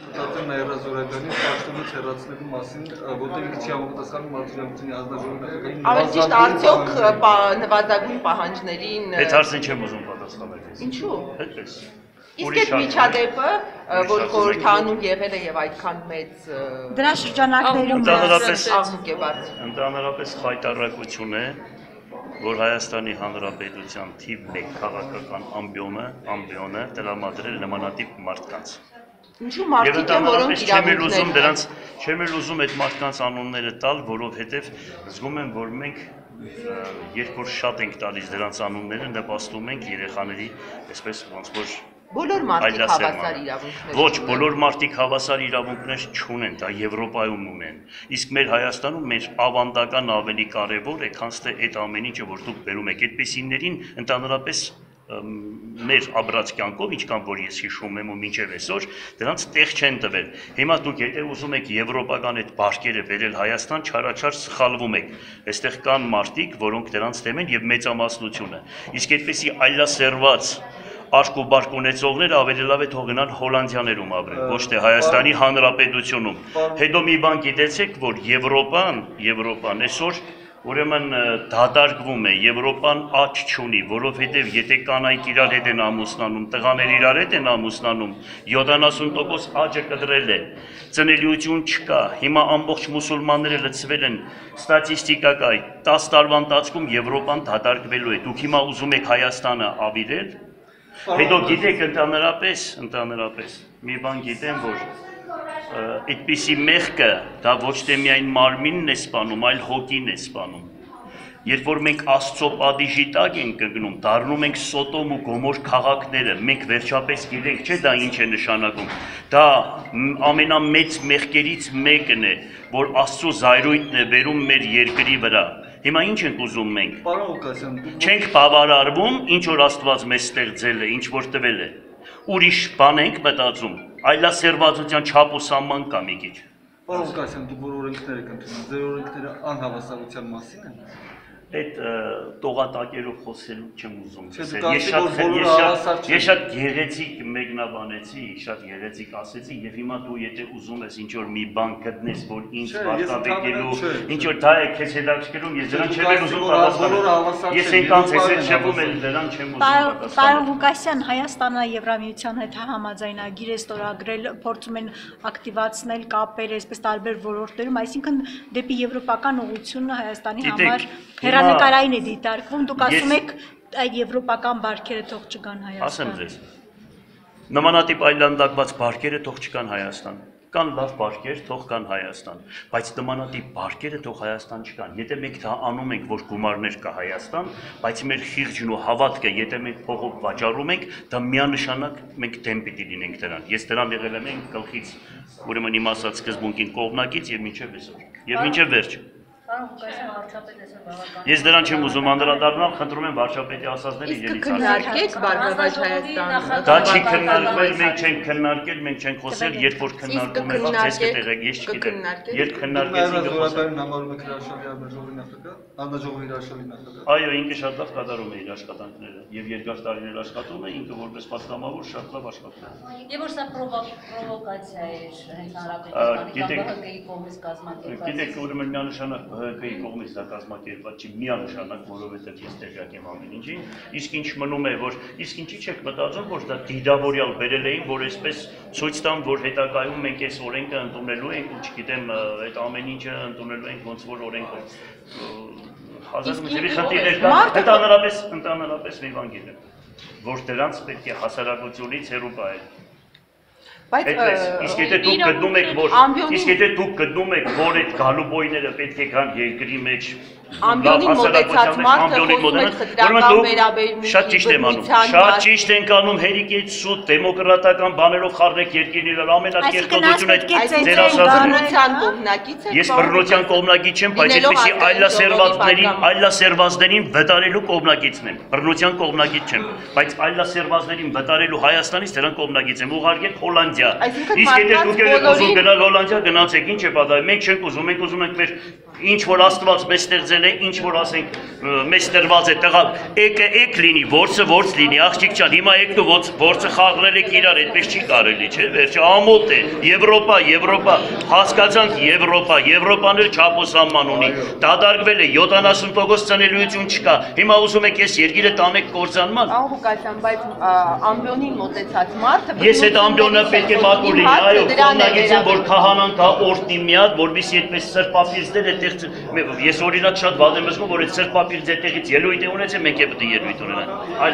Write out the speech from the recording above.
Մտածեմ Նաիրազորականի պաշտոնից հեռացնելու մասին, որտեղ ինքը չի համապատասխանում Մարտիրոսյանի հանձնաժողովի նախագահին։ Ավելի ճիշտ արդյոք նվազագույն պահանջներին Այդ հարցին չեմ ուզում պատասխանել ես։ ինչու։ Այդպես։ Իսկ այդ միջադեպը, որ խորհրդանում եղել է եւ այդքան մեծ Դրա շրջանակներում աղմուկ է բարձր։ ընդհանրապես խայտարակություն է, որ Հայաստանի Հանրապետության թիվ 1 քաղաքական ամբիոնը, ամբիոնը տրամադրել նմանատիպ մարդկանց։ Ինչու մարդիկ են, որոնք ընդհանրապես չեմ էլ ուզում իրավունքներ դրանց չեմ էլ ուզում այդ մարդկանց անունները տալ, որովհետև զգում եմ, որ մենք երբ որ շատ ենք տալիս դրանց անունները, նպաստում ենք երեխաների, այսպես ոնց որ բոլոր մարդիկ հավասար իրավունքներ Ոչ, բոլոր մարդիկ հավասար իրավունքներ չունեն, դա Եվրոպայում ունեն։ Իսկ մեր Հայաստանում մեր ավանդական ավելի կարևոր է, քան թե այդ ամեն ինչը, որ դուք բերում եք, այդպեսիներին ընդհանրապես մեր աբրած կյանքով, ինչքան որ ես հիշում եմ ու մինչև այսօր, դրանց տեղ չեն տվել։ Հիմա դուք եթե ուզում եք եվրոպական այդ բարգերը վերել Հայաստան, չարաչար սխալվում եք։ Այստեղ կան մարդիկ, որոնք դրանց դեմ են եւ մեծամասնությունը։ Իսկ այդպեսի այլասերված արկու բարգ ունեցողները ավելի լավ է թողնան Հոլանդիաներում ապրեն, ոչ թե Հայաստանի Հանրապետությունում։ Հետո մի բան գիտեցեք, որ Եվրոպան, Եվրոպան այսօր ուրեմն ը, դադարգվում է, Եվրոպան աճ չունի, որովհետև եթե կանայք իրար հետ են ամուսնանում, տղաներ իրար հետ են ամուսնանում, 70% աճը կդրել է։ Ծնելիություն չկա։ Հիմա ամբողջ մուսուլմանները լցվել են ստատիստիկա կա 10 տարվա ընթացքում Եվրոպան դադարգվելու է։ Դուք հիմա ուզում եք Հայաստանը ավիրել, Հետո գիտեք ընդհանրապես, ընդհանրապես մի բան գիտեմ, որ այդպիսի մեղքը դա ոչ թե միայն մարմինն է սپانում, այլ հոգին է սپانում։ Երբ որ մենք Աստծո падիժի տակ ենք ընկնում, դառնում ենք Սոտոմ ու Գոմոր քաղաքները, մենք վերջապես գիտենք, չէ՞ դա ինչ է նշանակում։ Դա ամենամեծ մեղքերից մեկն է, որ Աստծո զայրույթն է վերում մեր երկրի վրա։ Հիմա ինչ ենք ուզում մենք։ Պարոն Ղուկասյան, չենք բավարարվում, ինչ որ Աստված մեզ ստեղծել է, ինչ որ տվել է։ Ուրիշ բան ենք մտածում այլասերվածության չափ ու սահման կա մի քիչ։ Պարոն Ղուկասյան, դուք որ օրենքներ եք ընդունում, ձեր օրենքները անհավասարության մասին են։ Այդ տողատակերով խոսելու չեմ ուզում Ես շատ ես շատ ես շատ գեղեցիկ մեկնաբանեցի, շատ գեղեցիկ ասեցի եւ հիմա դու եթե ուզում ես ինչ որ մի բան գտնես, որ ինձ չէ, ինչ որ դա է քեզ հետաքրքրում, ես դրան չեմ ուզում պատասխանել։ Ես Եվրոպայում ես էլ հավասար։ դրան չեմ ուզում Պարոն պատասխանել։ Ղուկասյան, Հայաստանը Եվրամիության հետ համաձայնագիր է ստորագրել, փորձում են ակտիվացնել կապեր, այսպես տարբեր ոլորտներում, այսինքն դեպի եվրոպական ուղղությունը Հայաստանի համար հիմա- հերանեկարային է դիտարկվում։ Դուք ասում եք այդ եվրոպական բարքերը թող չգան Ասեմ Հայաստան։ ձեզ։ Նմանատիպ այլանդակված բարգերը թող չկան Հայաստան։ Կան լավ բարգեր, թող կան Հայաստան, բայց նմանատիպ բարգերը թող Հայաստան չկան։ Եթե մենք դա անում ենք, որ գումարներ կա Հայաստան, բայց մեր խիղճն ու հավատքը, եթե մենք փողով վաճառում ենք, դա միանշանակ մենք դեմ պիտի լինենք դրան։ Ես դրան եղել եմ գլխից, ուրեմն իմ ասած սկզբունքին կողմնակից եւ մինչեւ այսօր։ Եվ մինչեւ վերջ։ Ես դրան չեմ ուզում անդրադառնալ, խնդրում եմ վարչապետի ասածների Իսկ իրենից քննարկեք Բարգավաճ Հայաստանը։ Դա չի քննարկվել, մենք չենք քննարկել, մենք չենք խոսել, երբ որ քննարկում եք, ձեզ կտեղեք, ես չգիտեմ։ Երբ քննարկեցինք Նաիրազորականի համարում եք հրաշալի հանձնաժողովի նախագահ, հանձնաժողովի հրաշալի նախագահ։ Այո, ինքը շատ լավ կատարում է իր աշխատանքները եւ երկար տարիներ աշխատում է, ինքը որպես պատգամավոր շատ լավ աշխատում է։ Եվ որ սա պրովո- պրովոկացիա էր հենց կամ ԲՀԿ-ի կողմից կազմակերպված։ Գիտեք, ուրեմն միանշանակ ԲՀԿ-ի կողմից դա կազմակերպված չի, միանշանակ, որովհետեւ ես տեղյակ եմ ամեն ինչին։ Իսկ ինչ մնում է, որ իսկ ինչի՞ չեք մտածում, որ դա դիդավորյալ բերել էին, որ այսպես ցույց տան, որ հետագայում մենք այս օրենքը ընդունելու ենք ու չգիտեմ, այդ ամեն ինչը ընդունելու ենք ոնց որ օրենքով։ Հազար Իսկ միտի ինչ- խնդիրներ մարդը- ընդհանրապես, ընդհանրապես մի բան գիտեմ, որ դրանց պետք է հասարակությունից հեռու պահել։ Բայց իսկ եթե դուք գտնում եք, որ իսկ եթե դուք գտնում եք, որ այդ գալուբոյները պետք է կան երկրի մեջ Ամբիոնին մոտեցած մարդը խոսում է դուք վերաբերմունքի, շատ ճիշտ եմ անում, շատ ճիշտ ենք անում հերիկից սուտ դեմոկրատական բաներով խառնեք երկիրն իրար ամենակերտողությունը Այսինքն այս ձեր բռնության կողմնակից եք։ Ես բռնության կողմնակից չեմ, բայց այդպեսի այլասերվածներին, այլասերվածներին վտարելու կողմնակիցն եմ։ Բռնության կողմնակից չեմ, բայց այլասերվածներին վտարելու Հայաստանից դրան կողմնակից եմ։ Ուղարկեք Հոլանդիա։ Իսկ եթե դուք եք ուզում գնալ Հոլանդիա, գնացեք, ինչ է պատահել։ Մենք չենք ուզում, մենք ուզում ենք մեր ինչ որ Աստված մեզ ստեղծել է, ինչ որ ասենք մեզ տրված է տղա, եկը եկ լինի, որսը որս լինի, աղջիկ ջան, հիմա եկը որսը խաղրել եք իրար, այդպես չի կարելի, չէ՞, վերջը ամոթ է, Եվրոպա, Եվրոպա, հասկացանք Եվրոպա, Եվրոպան էլ չափոսանման ունի, դադարվել է 70% ծնելիություն չկա, հիմա ուզում եք ես երկիրը տանեք կործանման, Ահա Ղուկասյան, բայց ա, ամբիոնին մոտեցած մարդը Ես այդ ամբիոնը պետք է մաքուր լինի, այո, է կողմնակիցը, որ քահանան կա օրտնի միած, որովհետեւ այդպես սրբապիրձներ այդտեղ ես օրինակ շատ վատ եմ զգում, որ այդ սրբապիրձ այդտեղից ելույթ է ունեցել, մենք է պետք է ելույթ ունենանք։